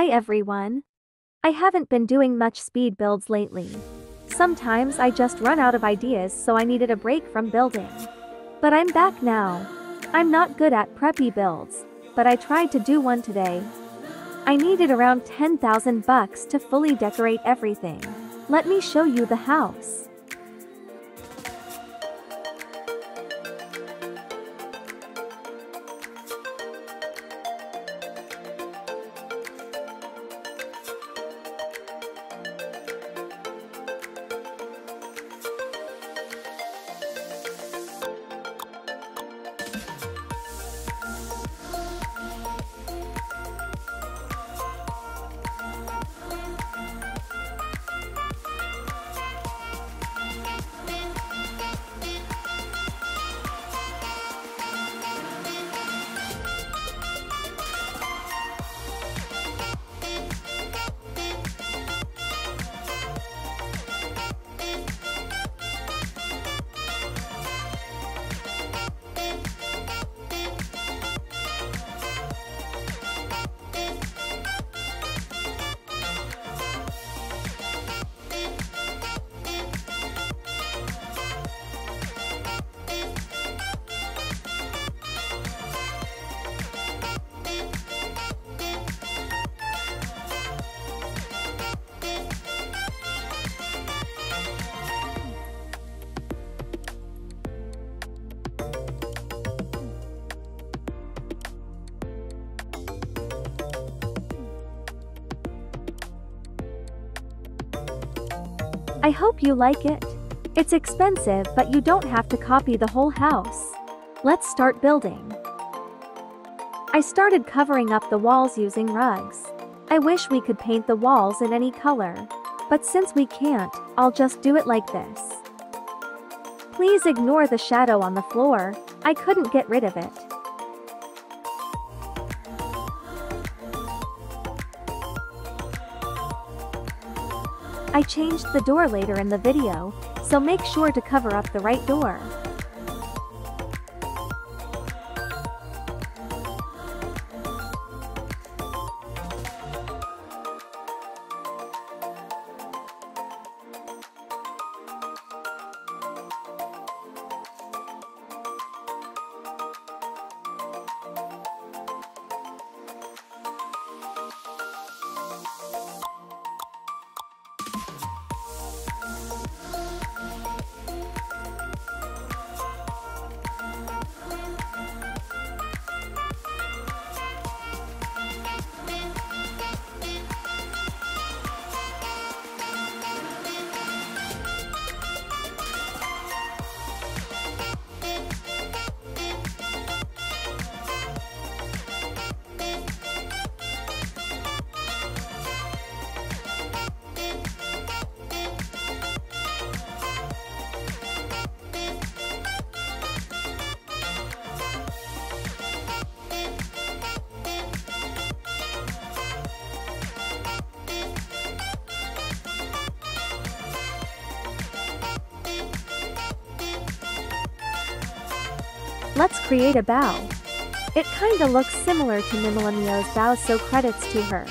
Hi everyone. I haven't been doing much speed builds lately. Sometimes I just run out of ideas so I needed a break from building. But I'm back now. I'm not good at preppy builds, but I tried to do one today. I needed around 10,000 bucks to fully decorate everything. Let me show you the house. I hope you like it. It's expensive but you don't have to copy the whole house. Let's start building. I started covering up the walls using rugs. I wish we could paint the walls in any color. But since we can't, I'll just do it like this. Please ignore the shadow on the floor, I couldn't get rid of it. I changed the door later in the video, so make sure to cover up the right door. Let's create a bow. It kinda looks similar to Mimilamio's bow so credits to her.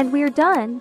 And we're done.